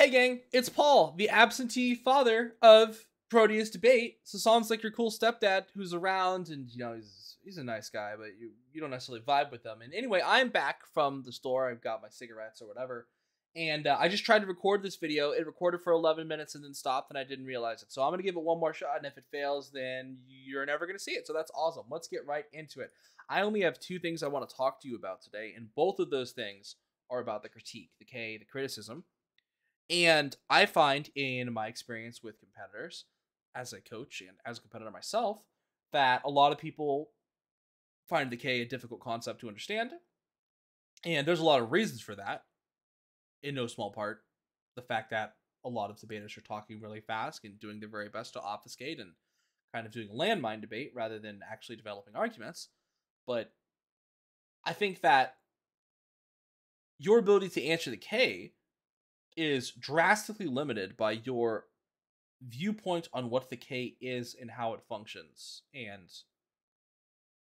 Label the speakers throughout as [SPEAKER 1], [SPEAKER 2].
[SPEAKER 1] Hey gang, it's Paul, the absentee father of Proteus debate. So sounds like your cool stepdad who's around, and you know he's he's a nice guy, but you you don't necessarily vibe with him. And anyway, I'm back from the store. I've got my cigarettes or whatever, and uh, I just tried to record this video. It recorded for 11 minutes and then stopped, and I didn't realize it. So I'm gonna give it one more shot, and if it fails, then you're never gonna see it. So that's awesome. Let's get right into it. I only have two things I want to talk to you about today, and both of those things are about the critique, the K, the criticism. And I find in my experience with competitors, as a coach and as a competitor myself, that a lot of people find the K a difficult concept to understand. And there's a lot of reasons for that. In no small part, the fact that a lot of debaters are talking really fast and doing their very best to obfuscate and kind of doing a landmine debate rather than actually developing arguments. But I think that your ability to answer the K is drastically limited by your viewpoint on what the K is and how it functions. And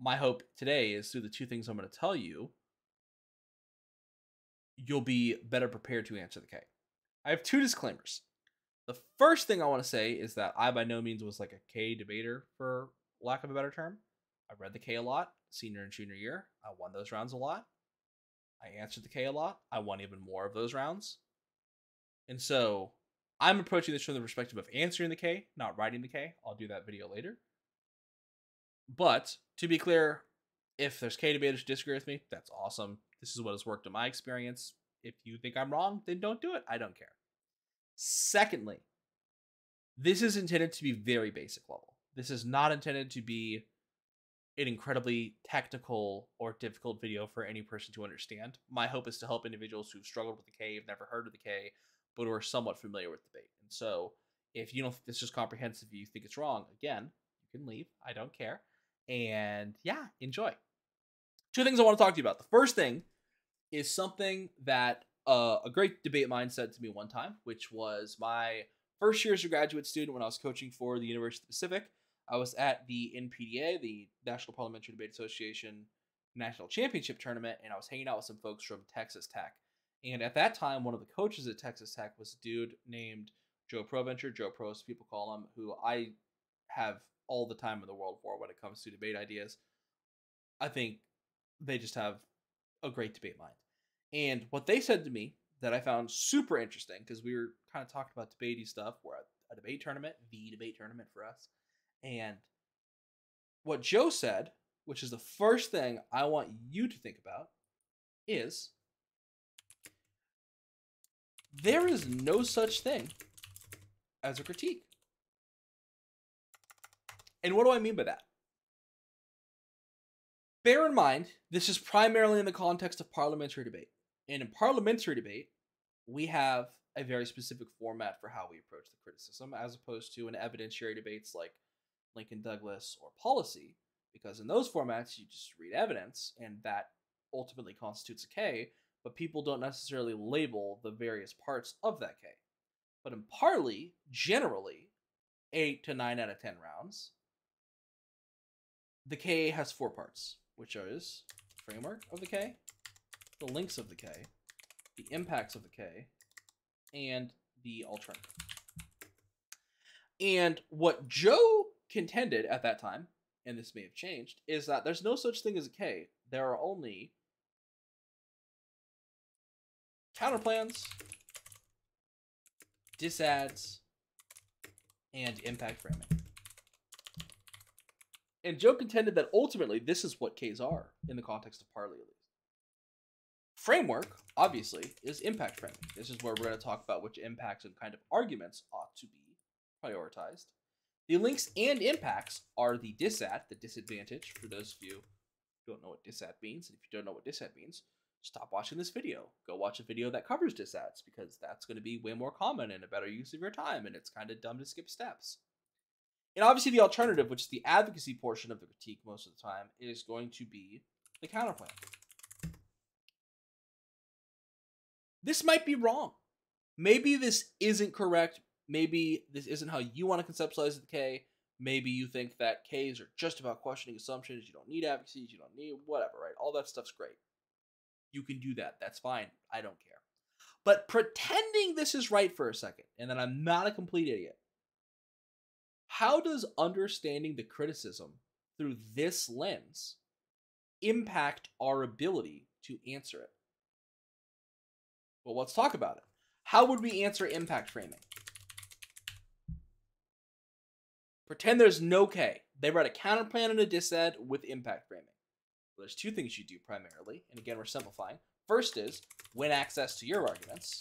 [SPEAKER 1] my hope today is through the two things I'm going to tell you, you'll be better prepared to answer the K. I have two disclaimers. The first thing I want to say is that I by no means was like a K debater, for lack of a better term. I read the K a lot, senior and junior year. I won those rounds a lot. I answered the K a lot. I won even more of those rounds. And so I'm approaching this from the perspective of answering the K, not writing the K. I'll do that video later. But to be clear, if there's K debaters who disagree with me, that's awesome. This is what has worked in my experience. If you think I'm wrong, then don't do it. I don't care. Secondly, this is intended to be very basic level. This is not intended to be an incredibly technical or difficult video for any person to understand. My hope is to help individuals who've struggled with the K, have never heard of the K, but who are somewhat familiar with debate. And so, if you don't think this is comprehensive, you think it's wrong, again, you can leave. I don't care. And yeah, enjoy. Two things I want to talk to you about. The first thing is something that uh, a great debate mind said to me one time, which was my first year as a graduate student when I was coaching for the University of the Pacific. I was at the NPDA, the National Parliamentary Debate Association National Championship Tournament, and I was hanging out with some folks from Texas Tech. And at that time, one of the coaches at Texas Tech was a dude named Joe Provencher, Joe Pro, people call him, who I have all the time in the world for when it comes to debate ideas. I think they just have a great debate mind. And what they said to me that I found super interesting, because we were kind of talking about debatey stuff, we're at a debate tournament, the debate tournament for us. And what Joe said, which is the first thing I want you to think about, is there is no such thing as a critique. And what do I mean by that? Bear in mind, this is primarily in the context of parliamentary debate. And in parliamentary debate, we have a very specific format for how we approach the criticism, as opposed to in evidentiary debates like Lincoln Douglas or policy, because in those formats, you just read evidence, and that ultimately constitutes a K, but people don't necessarily label the various parts of that K. But in Parli, generally, 8 to 9 out of 10 rounds, the K has four parts, which is framework of the K, the links of the K, the impacts of the K, and the alternative. And what Joe contended at that time, and this may have changed, is that there's no such thing as a K. There are only counterplans, disads, and impact framing. And Joe contended that ultimately this is what Ks are in the context of Parli at least. Framework, obviously, is impact framing. This is where we're going to talk about which impacts and kind of arguments ought to be prioritized. The links and impacts are the disad, the disadvantage, for those of you who don't know what disad means. And if you don't know what disad means, stop watching this video. Go watch a video that covers disads because that's going to be way more common and a better use of your time, and it's kind of dumb to skip steps. And obviously, the alternative, which is the advocacy portion of the critique most of the time, is going to be the counterplan. This might be wrong. Maybe this isn't correct. Maybe this isn't how you want to conceptualize the K. Maybe you think that Ks are just about questioning assumptions. You don't need advocacies. You don't need whatever, right? All that stuff's great. You can do that. That's fine. I don't care. But pretending this is right for a second, and that I'm not a complete idiot, how does understanding the criticism through this lens impact our ability to answer it? Well, let's talk about it. How would we answer impact framing? Pretend there's no K. They write a counterplan and a disad with impact framing. Well, there's two things you do primarily, and again, we're simplifying. First is win access to your arguments.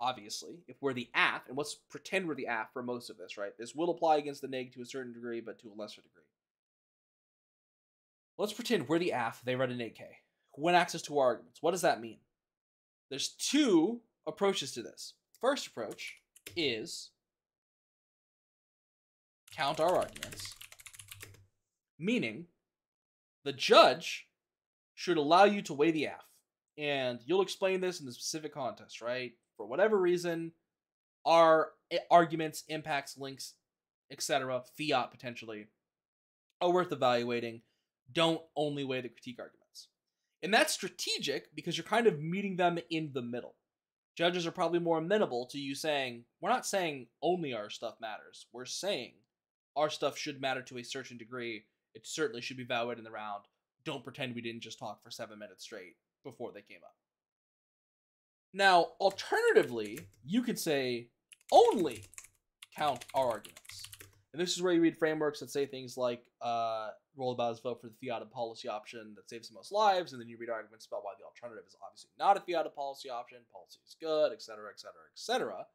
[SPEAKER 1] Obviously, if we're the AF, and let's pretend we're the AF for most of this, right? This will apply against the neg to a certain degree, but to a lesser degree. Let's pretend we're the AF, they run an neg K. Win access to our arguments. What does that mean? There's two approaches to this. First approach is count our arguments, meaning the judge should allow you to weigh the F. And you'll explain this in the specific contest, right? For whatever reason, our eh, arguments, impacts, links, etc., fiat potentially, are worth evaluating. Don't only weigh the critique arguments. And that's strategic because you're kind of meeting them in the middle. Judges are probably more amenable to you saying, we're not saying only our stuff matters. We're saying our stuff should matter to a certain degree. It certainly should be valued in the round. Don't pretend we didn't just talk for seven minutes straight before they came up. Now, alternatively, you could say only count our arguments. And this is where you read frameworks that say things like uh, roll about his vote for the fiat policy option that saves the most lives, and then you read arguments about why the alternative is obviously not a fiat policy option, policy is good, etc., etc., etc.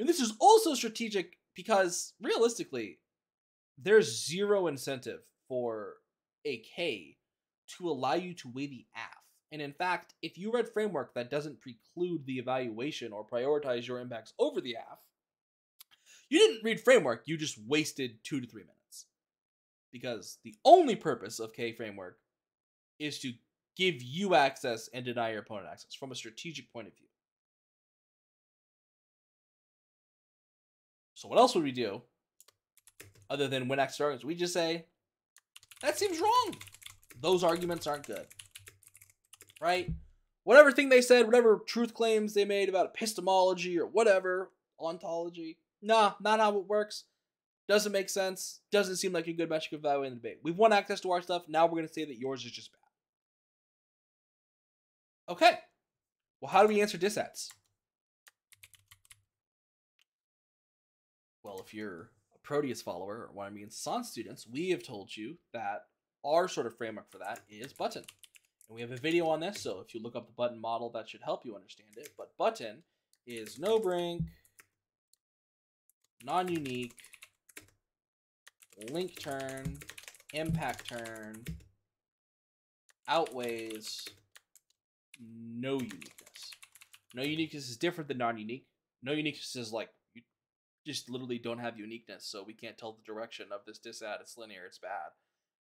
[SPEAKER 1] And this is also strategic because realistically, there's zero incentive for a K to allow you to weigh the AF. And in fact, if you read framework that doesn't preclude the evaluation or prioritize your impacts over the AF, you didn't read framework, you just wasted two to three minutes. Because the only purpose of K framework is to give you access and deny your opponent access from a strategic point of view. So what else would we do other than win access arguments? We just say, that seems wrong. Those arguments aren't good. Right? Whatever thing they said, whatever truth claims they made about epistemology or whatever, ontology, nah, not how it works. Doesn't make sense. Doesn't seem like a good metric of value in the debate. We've won access to our stuff. Now we're going to say that yours is just bad. Okay. Well, how do we answer disads? Well, if you're Proteus follower or one I me and Sasan students, we have told you that our sort of framework for that is button. And we have a video on this, so if you look up the button model, that should help you understand it. But button is no brink, non-unique, link turn, impact turn, outweighs no uniqueness. No uniqueness is different than non-unique. No uniqueness is like just literally don't have uniqueness, so we can't tell the direction of this disad. It's linear. It's bad.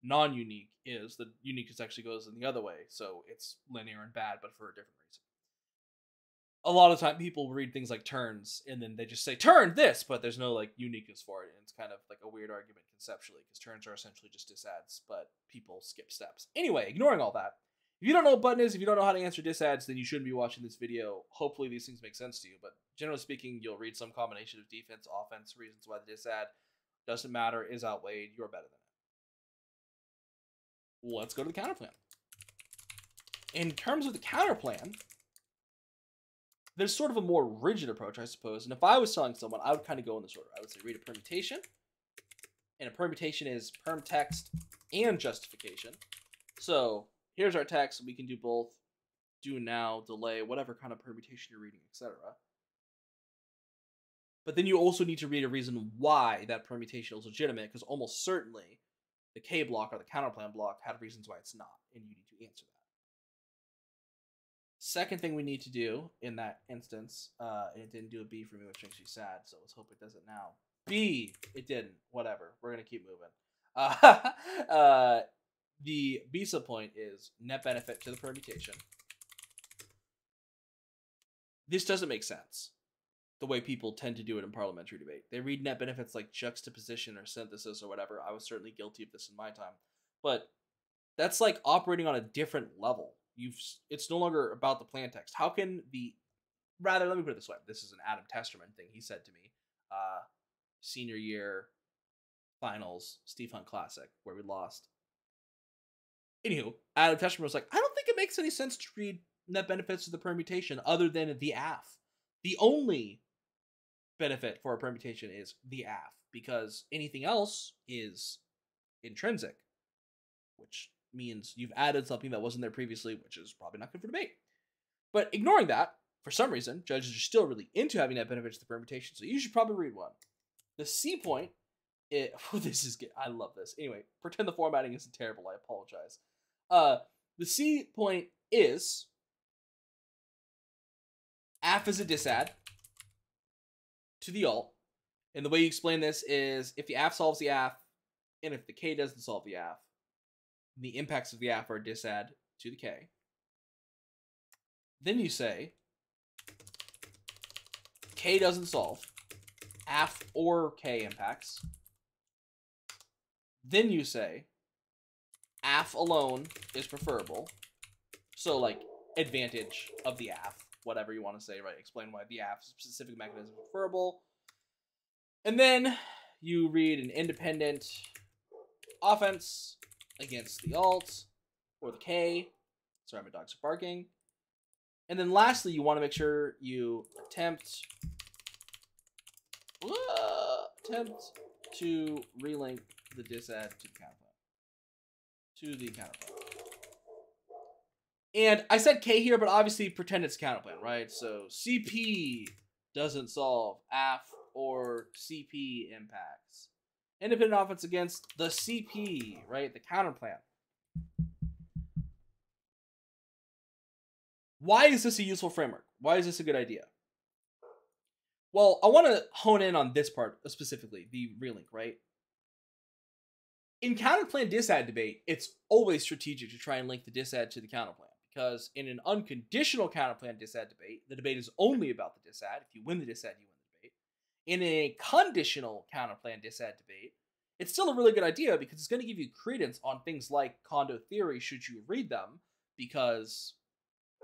[SPEAKER 1] Non-unique is the uniqueness actually goes in the other way, so it's linear and bad, but for a different reason a lot of time people read things like turns and then they just say turn this, but there's no like uniqueness for it. And it's kind of like a weird argument conceptually because turns are essentially just disads, but people skip steps. Anyway, ignoring all that, if you don't know what button is, if you don't know how to answer disads, then you shouldn't be watching this video. Hopefully these things make sense to you, but generally speaking, you'll read some combination of defense, offense, reasons why the disad doesn't matter, is outweighed, you're better than it. Let's go to the counter plan. In terms of the counter plan, there's sort of a more rigid approach, I suppose. And if I was telling someone, I would kind of go in this order. I would say read a permutation, and a permutation is perm text and justification. So here's our text. We can do both, do now, delay, whatever kind of permutation you're reading, etc. But then you also need to read a reason why that permutation is legitimate, because almost certainly the K block or the counterplan block had reasons why it's not, and you need to answer that. Second thing we need to do in that instance, uh, it didn't do a B for me, which makes me sad. So let's hope it does it now. B, it didn't. Whatever. We're gonna keep moving. Uh, uh, the B sub point is net benefit to the permutation. This doesn't make sense. The way people tend to do it in parliamentary debate, they read net benefits like juxtaposition or synthesis or whatever. I was certainly guilty of this in my time, but that's like operating on a different level You've it's no longer about the plan text. How can the rather let me put it this way. This is an Adam Testerman thing he said to me. Uh senior year finals, Steve Hunt Classic, where we lost. Anywho, Adam Testerman was like, I don't think it makes any sense to read net benefits of the permutation other than the AF. The only benefit for a permutation is the AF because anything else is intrinsic, which means you've added something that wasn't there previously, which is probably not good for debate. But ignoring that, for some reason, judges are still really into having net benefits of the permutation, so you should probably read one. The C point, it, oh, this is good. I love this. Anyway, pretend the formatting isn't terrible. I apologize. Uh, the C point is AF is a disad to the alt. And the way you explain this is if the AF solves the AF, and if the K doesn't solve the AF, the impacts of the AF are disad to the K. Then you say K doesn't solve, AF or K impacts. Then you say AF alone is preferable. So like advantage of the AF, whatever you want to say, right? Explain why the AF specific mechanism is preferable. And then you read an independent offense against the alt or the K. Sorry, my dogs are barking. And then lastly, you want to make sure you attempt uh, attempt to relink the disad to the counterplan. To the counterplan. And I said K here, but obviously pretend it's counterplan, right? So CP doesn't solve AF or CP impacts. Independent offense against the CP, right? The counterplan. Why is this a useful framework? Why is this a good idea? Well, I want to hone in on this part specifically, the relink, right? In counterplan disad debate, it's always strategic to try and link the disad to the counterplan because in an unconditional counterplan disad debate, the debate is only about the disad. If you win the disad, you win the debate. In a conditional counterplan disad debate, it's still a really good idea because it's going to give you credence on things like condo theory should you read them because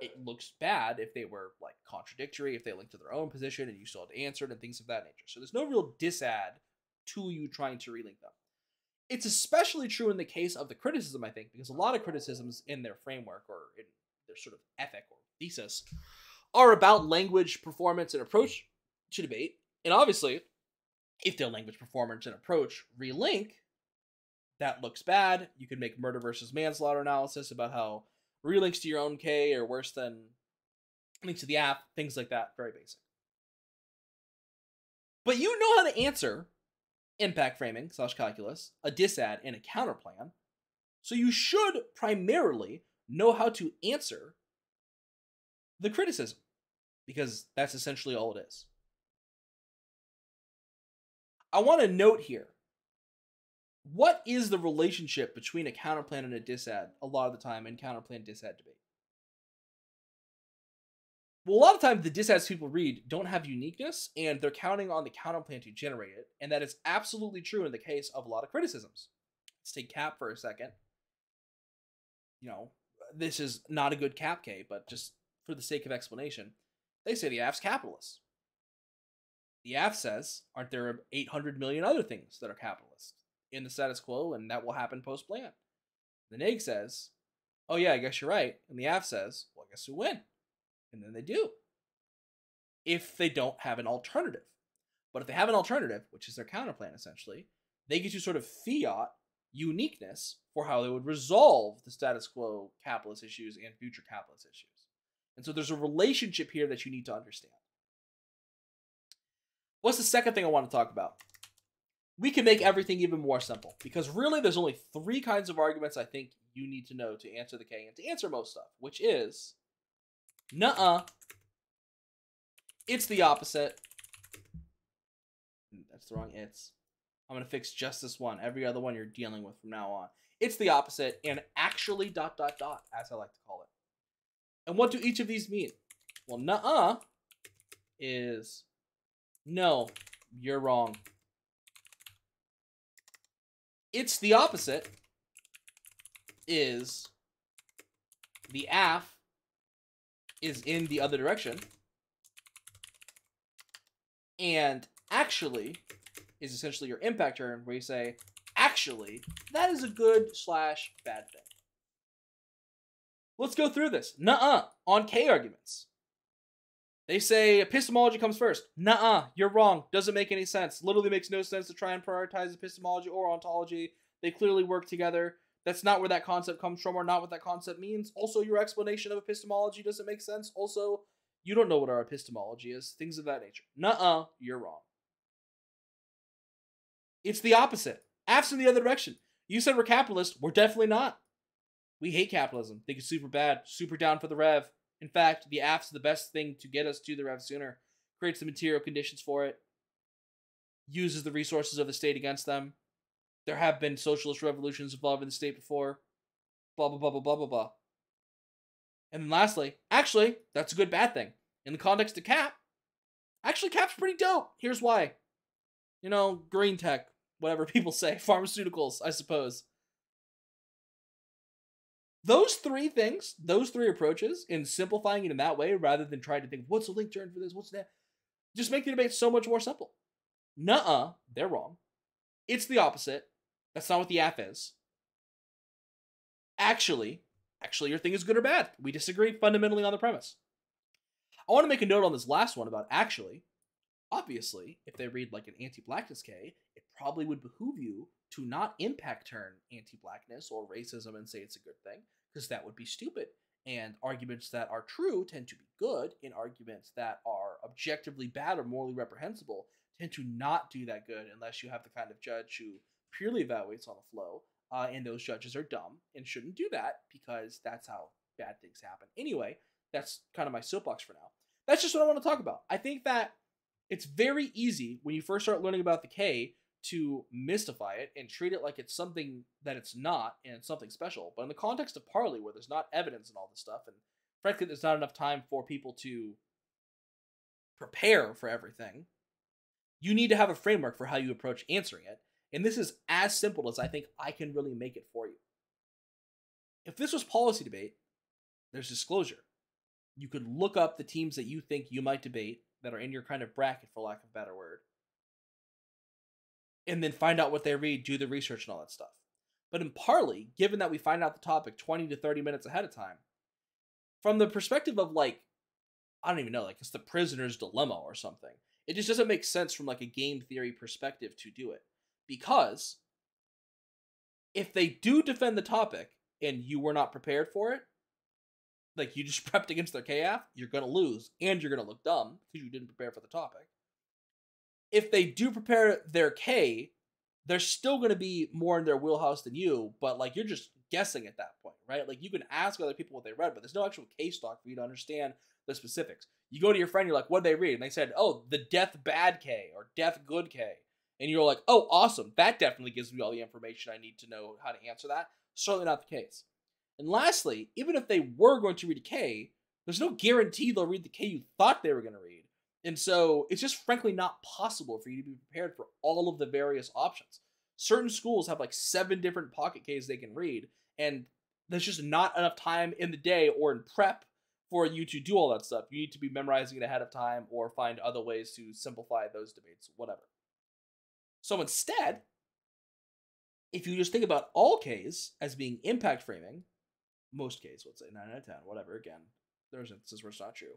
[SPEAKER 1] it looks bad if they were like contradictory, if they link to their own position and you still had to answer it and things of that nature. So there's no real disad to you trying to relink them. It's especially true in the case of the criticism, I think, because a lot of criticisms in their framework or in their sort of ethic or thesis are about language, performance, and approach to debate. And obviously, if their language, performance, and approach relink, that looks bad. You could make murder versus manslaughter analysis about how relinks to your own K are worse than links to the app, things like that. Very basic. But you know how to answer impact framing slash calculus, a disad, and a counterplan. So you should primarily know how to answer the criticism because that's essentially all it is. I want to note here what is the relationship between a counterplan and a disad a lot of the time in counterplan disad debate? Well, a lot of times the disads people read don't have uniqueness and they're counting on the counterplan to generate it, and that is absolutely true in the case of a lot of criticisms. Let's take cap for a second. You know, this is not a good cap K, but just for the sake of explanation, they say the AF's capitalist. The AF says, aren't there 800 million other things that are capitalist in the status quo and that will happen post plan? The neg says, oh yeah, I guess you're right. And the AF says, well, I guess we win. And then they do. If they don't have an alternative. But if they have an alternative, which is their counterplan essentially, they get to sort of fiat uniqueness for how they would resolve the status quo capitalist issues and future capitalist issues. And so there's a relationship here that you need to understand. What's the second thing I want to talk about? We can make everything even more simple because really there's only three kinds of arguments I think you need to know to answer the K and to answer most stuff, which is nuh-uh, it's the opposite. Mm, that's the wrong it's. I'm going to fix just this one. Every other one you're dealing with from now on. It's the opposite and actually dot dot dot, as I like to call it. And what do each of these mean? Well, nuh-uh is no, you're wrong. It's the opposite is the AF is in the other direction. And actually is essentially your impact turn where you say, actually, that is a good slash bad thing. Let's go through this. Nuh-uh. On K arguments. They say epistemology comes first. Nuh-uh. You're wrong. Doesn't make any sense. Literally makes no sense to try and prioritize epistemology or ontology. They clearly work together. That's not where that concept comes from or not what that concept means. Also, your explanation of epistemology doesn't make sense. Also, you don't know what our epistemology is. Things of that nature. Nuh-uh. You're wrong. It's the opposite. Absent the other direction. You said we're capitalist. We're definitely not. We hate capitalism. Think it's super bad. Super down for the rev. In fact, the AF's the best thing to get us to the rev sooner. Creates the material conditions for it. Uses the resources of the state against them. There have been socialist revolutions involving the state before. Blah blah blah blah blah blah blah. And then lastly, actually, that's a good bad thing. In the context of cap, actually cap's pretty dope. Here's why. You know, green tech, whatever people say, pharmaceuticals, I suppose. Those three things, those three approaches, in simplifying it in that way, rather than trying to think, what's the link turn for this, what's that, just make the debate so much more simple. Nuh-uh, they're wrong. It's the opposite. That's not what the app is. Actually, actually, your thing is good or bad. We disagree fundamentally on the premise. I want to make a note on this last one about actually. Obviously, if they read like an anti-blackness K, it probably would behoove you to not impact turn anti-blackness or racism and say it's a good thing, because that would be stupid. And arguments that are true tend to be good, and arguments that are objectively bad or morally reprehensible tend to not do that good unless you have the kind of judge who purely evaluates on the flow. Uh, and those judges are dumb and shouldn't do that because that's how bad things happen. Anyway, that's kind of my soapbox for now. That's just what I want to talk about. I think that it's very easy when you first start learning about the K to mystify it and treat it like it's something that it's not and it's something special. But in the context of Parli, where there's not evidence and all this stuff, and frankly, there's not enough time for people to prepare for everything, you need to have a framework for how you approach answering it. And this is as simple as I think I can really make it for you. If this was policy debate, there's disclosure. You could look up the teams that you think you might debate that are in your kind of bracket, for lack of a better word, and then find out what they read, do the research and all that stuff. But in Parli, given that we find out the topic 20 to 30 minutes ahead of time, from the perspective of like, I don't even know, like it's the prisoner's dilemma or something, it just doesn't make sense from like a game theory perspective to do it. Because if they do defend the topic and you were not prepared for it, like you just prepped against their KF, you're gonna lose and you're gonna look dumb because you didn't prepare for the topic if they do prepare their K, they're still going to be more in their wheelhouse than you, but like you're just guessing at that point, right? Like you can ask other people what they read, but there's no actual case talk for you to understand the specifics. You go to your friend, you're like, what did they read? And they said, oh, the death bad K or death good K. And you're like, oh, awesome. That definitely gives me all the information I need to know how to answer that. Certainly not the case. And lastly, even if they were going to read a K, there's no guarantee they'll read the K you thought they were going to read. And so it's just frankly not possible for you to be prepared for all of the various options. Certain schools have like seven different pocket Ks they can read, and there's just not enough time in the day or in prep for you to do all that stuff. You need to be memorizing it ahead of time or find other ways to simplify those debates, whatever. So instead, if you just think about all Ks as being impact framing, most Ks, let's say 9 out of 10, whatever, again, there's instances where it's not true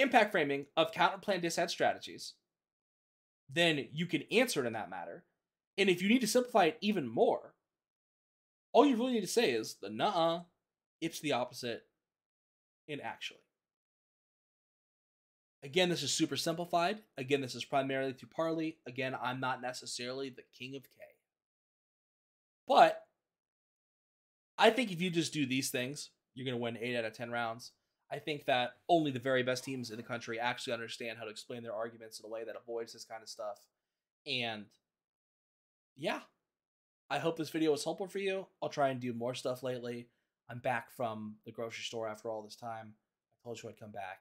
[SPEAKER 1] impact framing of counterplan disad strategies, then you can answer it in that matter. And if you need to simplify it even more, all you really need to say is the nuh it's the opposite, and actually. Again, this is super simplified. Again, this is primarily through Parli. Again, I'm not necessarily the king of K. But I think if you just do these things, you're going to win 8 out of 10 rounds. I think that only the very best teams in the country actually understand how to explain their arguments in a way that avoids this kind of stuff. And yeah, I hope this video was helpful for you. I'll try and do more stuff lately. I'm back from the grocery store after all this time. I told you I'd come back.